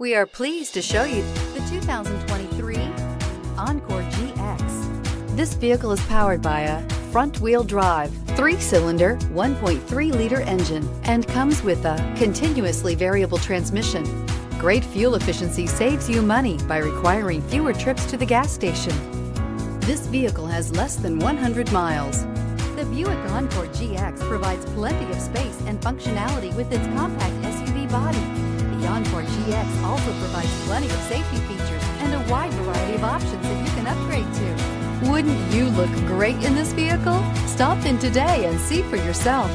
We are pleased to show you the 2023 Encore GX. This vehicle is powered by a front-wheel drive, three-cylinder, 1.3-liter engine, and comes with a continuously variable transmission. Great fuel efficiency saves you money by requiring fewer trips to the gas station. This vehicle has less than 100 miles. The Buick Encore GX provides plenty of space and functionality with its compact SUV body Encore GX also provides plenty of safety features and a wide variety of options that you can upgrade to. Wouldn't you look great in this vehicle? Stop in today and see for yourself.